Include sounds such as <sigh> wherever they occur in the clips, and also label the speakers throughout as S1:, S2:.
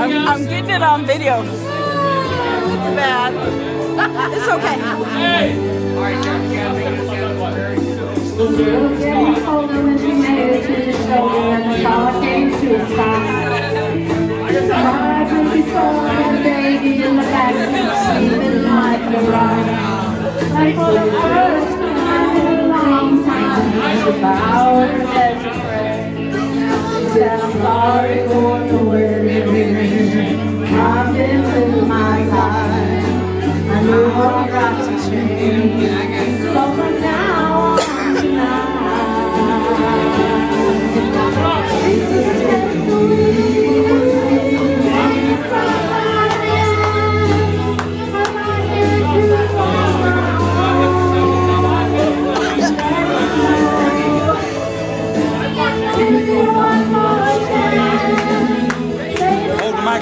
S1: I'm, I'm getting it on video. It's
S2: bad. <laughs> it's okay.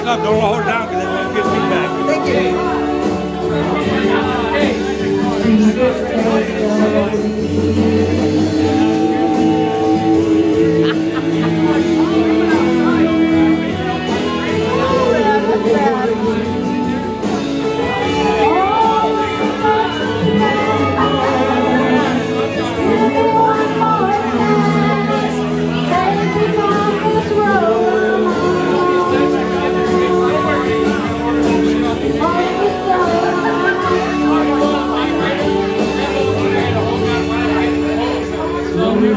S1: Hold the mic